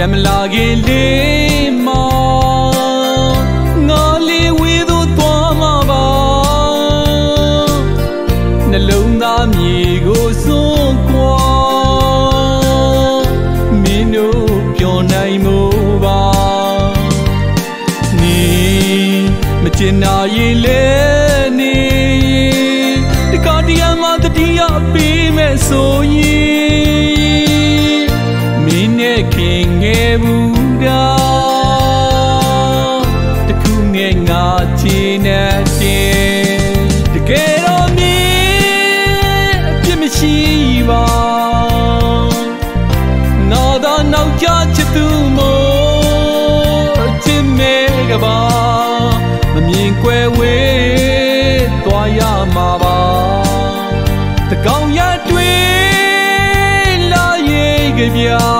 ပြန်မလာခင်လေးမောငါလေးဝေးသို့သွားမှာပါနှလုံးသားမြေကိုစွန့်ကွာမင်းတို့ပြောနိုင်မို့ပါနေမကျင်နာရင်လဲနေဒီကတည်းကမှတတိယပေးမဲ့ဆိုရင်မင်းနဲ့ခ င်ငယ်ဘူးတာတခုငယ်ငါချီနေတဲ့တကယ်တော့မင်းအပြစ်မရှိပါငါသာနောက်ကျချစ်သူမို့ချစ်မဲကပါမမြင်ကွယ်ဝေးသွားရမှာပါတကောင်ရတွေးလာရဲ့ကြပြ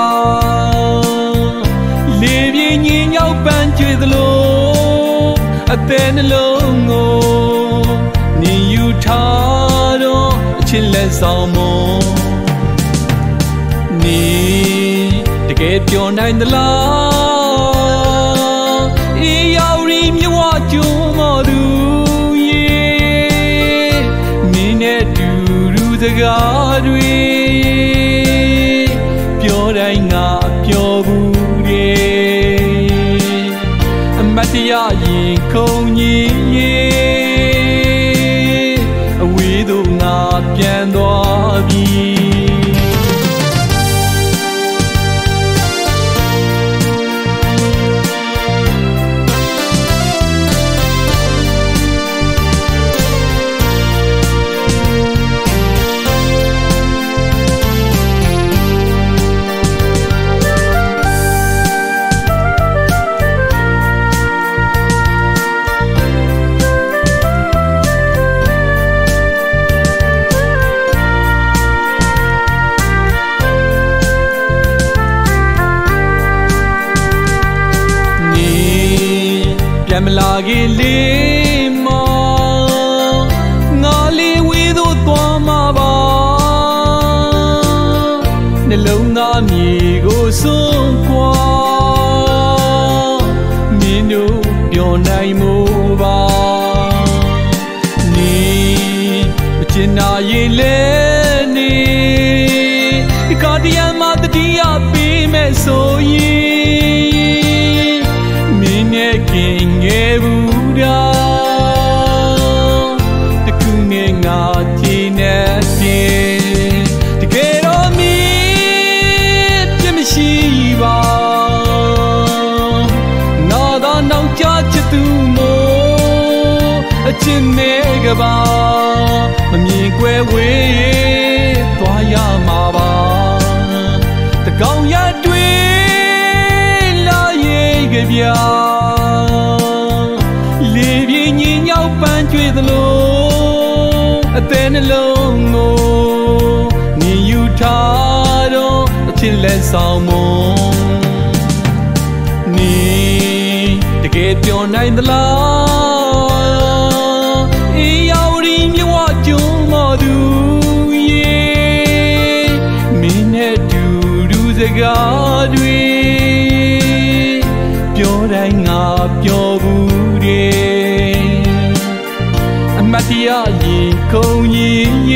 အသေးနှလုံးကိုနေယူထားတော့အချစ်လက်ဆောင်မွန်နေတကယ်ပြောနိုင်သလားအေးရောက်ရီမြဝကျုံမသူရေမင်းနဲ့တူတူစကားတွေ မတ်တရားရင်ခုန်ကြီး မလာခင်လေးမောငါလေးဝေးသို့သွားမှာပါနှလုံးသားမြေကိုစွန့်ကွာမင်းတို့ပြောနိုင်မို့ပါနေမချင်နာရင်လဲနေဒီကတည်းကမှတတိယပေးမဲ့ဆိုရင် ခင်ငယ်ဘူးတာတခုနဲ့ငါချီနေတဲ့တကယ်တော့မင်းပြစ်မရှိပါငါသာနောက်ကျချစ်သူမို့အချစ်မဲ့ကပါမမြင်ကွယ်ဝေးသွားရမှာပါတကောင်ရတွေးလာရဲ့ကြပြ ပန်းကျွေသလိုအသေးနှလုံးကိုမြင်ယူထားတော့အချစ်လက်ဆောင်မွန်နေတကယ်ပြောနိုင်သလားအေးရောက်ရီမြဝကျုံမသူရေမင်းနဲ့တူတူစကားတွေပြောတိုင်းငါပြော တ်တရားရင်ခုန်ရ